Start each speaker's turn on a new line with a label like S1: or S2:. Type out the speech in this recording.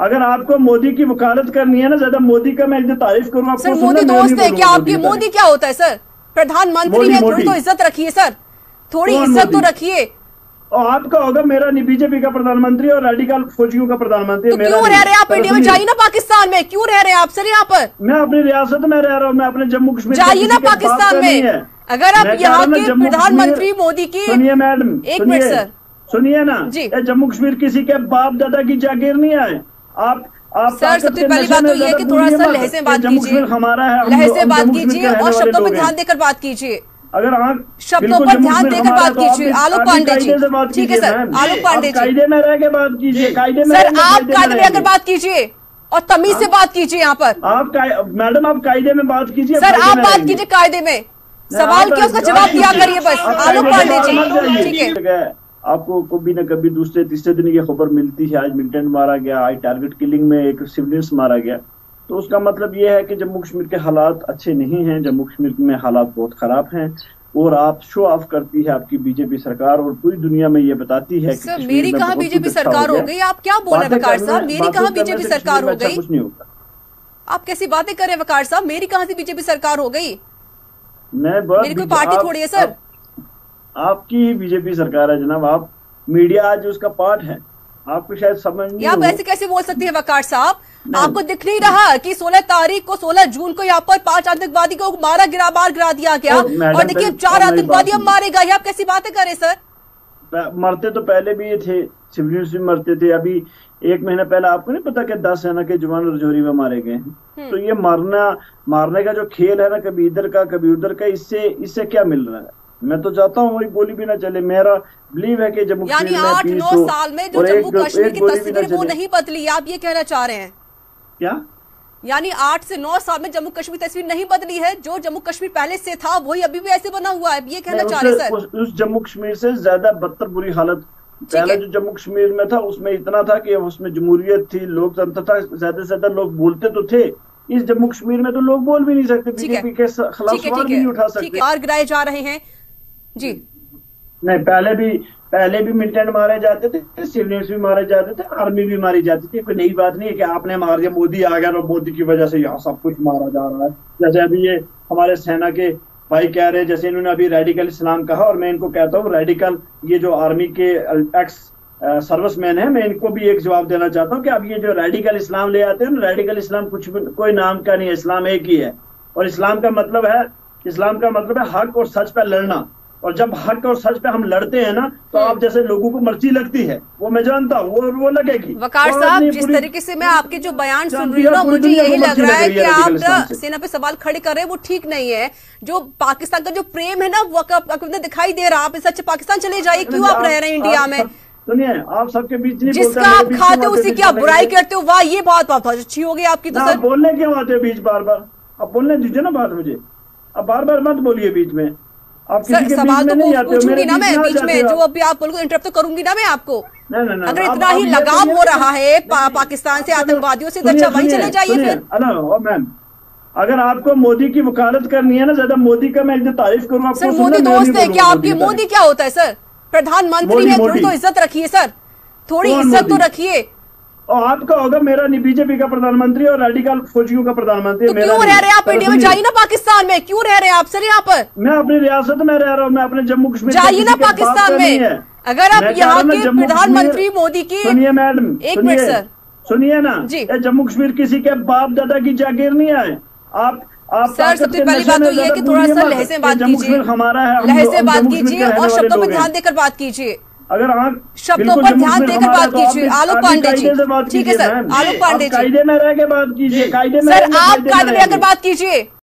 S1: अगर आपको मोदी की वकालत करनी है ना ज़्यादा मोदी का मैं एक तारीफ़ करूँ
S2: सर मोदी दोस्त है क्या? आपकी मोदी क्या होता है सर? प्रधानमंत्री है थोड़ी तो इज़्ज़त रखिए सर। थोड़ी इज़्ज़त तो रखिए।
S1: और आपका होगा मेरा नहीं बीजेपी का प्रधानमंत्री और रेडिकल फौजियों का प्रधानमंत्री
S2: तो क्यों रह रहे आप इंडिया में? जाइए ना पाकिस्तान में। क्यों रह रहे हैं आप सर यहाँ पर?
S1: मैं अपनी रियासत में रह रहा हूँ मैं अपने जम्मू कश्मीर
S2: जाइए ना पाकिस्तान में। अगर आप यहाँ के प्रधानमंत्री मोदी की
S1: सुनिए मैडम
S2: एक मिनट सर।
S1: सुनिए ना जम्मू कश्मीर किसी के बाप दादा की जागीर नहीं आए आप आप
S2: सर सबसे पहली बात तो ये है कि थोड़ा सा लहजे बात कीजिए।
S1: हमारा है
S2: लहजे बात कीजिए और शब्दों पर ध्यान देकर बात कीजिए।
S1: अगर आप
S2: शब्दों पर ध्यान देकर बात कीजिए आलोक पांडे जी। ठीक है सर आलोक पांडे जी।
S1: कायदे में रह के बात कीजिए कायदे में
S2: सर आप कायदे में रहकर बात कीजिए और तमीज से बात कीजिए यहाँ पर।
S1: आप मैडम आप कायदे में बात कीजिए
S2: सर आप बात कीजिए कायदे में। सवाल क्या उसका जवाब दिया करिए बस। आलोक पांडे जी ठीक है।
S1: आपको कभी ना कभी दूसरे तीसरे दिन की खबर मिलती है आज मिलिटेंट मारा गया आज टारगेट किलिंग में एक सिविलियंस मारा गया। तो उसका मतलब ये है कि जम्मू कश्मीर के हालात अच्छे नहीं हैं जम्मू कश्मीर में हालात बहुत खराब हैं और आप शो ऑफ़ करती है आपकी बीजेपी सरकार और पूरी दुनिया में ये बताती है
S2: कि मेरी कहा बीजेपी अच्छा सरकार हो गई? आप क्या बोल रहे हैं वकार साहब? मेरी कहा बीजेपी सरकार हो गई? कुछ नहीं होगा आप कैसी बातें कर रहे हैं वकार साहब? मेरी कहा से बीजेपी सरकार हो गई?
S1: मैं
S2: मेरी कोई पार्टी थोड़ी है सर?
S1: आपकी ही बीजेपी सरकार है जनाब। आप मीडिया आज उसका पार्ट है। आपको शायद समझ नहीं
S2: आप ऐसे कैसे बोल सकते हैं वकार साहब? आपको दिख नहीं रहा कि 16 तारीख को 16 जून को यहाँ पर पाँच आतंकवादी को मारा गिरा बार गिरा दिया गया? और देखिए चार आतंकवादी अब मारे गए आप कैसी बातें करें सर?
S1: मरते तो पहले भी ये थे सिविलियंस भी मरते थे। अभी एक महीना पहले आपको नहीं पता कि दस सेना के जवान रजौरी में मारे गए हैं? हम्म। तो ये मारना मारने का जो खेल है ना कभी इधर का कभी उधर का इससे इससे क्या मिल रहा है? मैं तो चाहता हूँ वही गोली भी ना चले। मेरा बिलीव है कि जम्मू
S2: यानी आठ नौ साल में जो जम्मू कश्मीर की तस्वीर वो नहीं बदली आप ये कहना चाह रहे हैं?
S1: क्या?
S2: यानी आठ से नौ साल में जम्मू कश्मीर तस्वीर नहीं बदली है जो जम्मू कश्मीर पहले से था वही अभी भी ऐसे बना हुआ है ये कहना चाह रहे सर?
S1: उस, उस जम्मू कश्मीर से ज़्यादा बदतर बुरी हालत पहले जो जम्मू कश्मीर में था उसमें इतना था कि उसमें जमहूरियत थी लोकतंत्र था ज़्यादा से ज़्यादा लोग बोलते तो थे। इस जम्मू कश्मीर में तो लोग बोल भी नहीं सकते बीजेपी के खिलाफ सवाल भी नहीं उठा सकते।
S2: जा रहे हैं। जी।
S1: नहीं, पहले भी पहले भी मिलिटेंट मारे जाते थे सिविलियंस भी मारे जाते थे आर्मी भी मारी जाती थी। कोई नई बात नहीं है कि आपने मार दिया, मोदी आ गया और मोदी की वजह से यहाँ सब कुछ मारा जा रहा है। जैसे अभी ये हमारे सेना के भाई कह रहे हैं, जैसे इन्होंने अभी रेडिकल इस्लाम कहा, और मैं इनको कहता हूँ रेडिकल ये जो आर्मी के एक्स सर्विसमैन है, मैं इनको भी एक जवाब देना चाहता हूँ कि अब ये जो रेडिकल इस्लाम ले आते हैं रेडिकल इस्लाम कुछ कोई नाम का नहीं है इस्लाम एक ही है। और इस्लाम का मतलब है इस्लाम का मतलब है हक और सच पर लड़ना। और जब हक और सच पे हम लड़ते हैं ना तो हम्म। आप जैसे लोगों को मर्ज़ी लगती है। वो मैं जानता हूँ वो वो लगेगी।
S2: वकार साहब जिस तरीके से मैं आपके जो बयान सुन रही हूँ मुझे यही लग रहा है कि आप सेना पे सवाल खड़े कर रहे हैं वो ठीक नहीं है। जो पाकिस्तान का जो प्रेम है ना वो दिखाई दे रहा आप इस अच्छे पाकिस्तान चले जाइए क्यों आप रह रहे हैं इंडिया में?
S1: सुनिए आप सबके बीच नहीं
S2: जिसका आप खाते हो उसी की आप बुराई करते हो। वाह ये बात बहुत अच्छी हो गई आपकी तो
S1: बोलने क्यों आते हो बीच बार बार। अब बोलने दीजिए ना बात मुझे। अब बार बार मत बोलिए बीच में।
S2: आप सर सवाल तो पूछूँगी ना मैं बीच में जो अभी आप बोलोगे इंटरप्ट तो करूँगी ना मैं आपको। अगर इतना ही लगाव हो रहा है पाकिस्तान से आतंकवादियों से अच्छा वहीं चले जाइए फिर।
S1: मैम अगर आपको मोदी की वकालत करनी है ना ज़्यादा मोदी का मैं तारीफ़ करूँ
S2: सर मोदी दोस्त है क्या? आपके मोदी क्या होता है सर? प्रधानमंत्री है थोड़ी तो इज़्ज़त रखिए सर। थोड़ी इज़्ज़त तो रखिए।
S1: और आपका होगा मेरा नहीं बीजेपी का प्रधानमंत्री और रेडिकल फौजियों का प्रधानमंत्री
S2: तो क्यों रह रहे आप इंडिया में? जाइए ना पाकिस्तान में। क्यों रह रहे हैं आप? सर यहाँ पर।
S1: मैं अपनी रियासत में रह रहा हूँ मैं अपने जम्मू कश्मीर
S2: जाइए ना पाकिस्तान में। अगर आप यहाँ के प्रधानमंत्री मोदी की
S1: सुनिए मैडम
S2: एक मिनट सर।
S1: सुनिए ना जी। जम्मू कश्मीर किसी के बाप दादा की जागीर नहीं आए आप आप
S2: सर सबसे पहली बात तो ये कि थोड़ा सा लहजे बात कीजिए।
S1: हमारा है
S2: लहजे बात कीजिए और शब्दों में ध्यान देकर बात कीजिए।
S1: अगर आप
S2: शब्दों पर ध्यान देकर बात कीजिए। आलोक पांडे जी। ठीक है सर। आलोक पांडे जी।
S1: कायदे में रह के बात कीजिए कायदे में
S2: सर आप कायदे में रहकर बात कीजिए।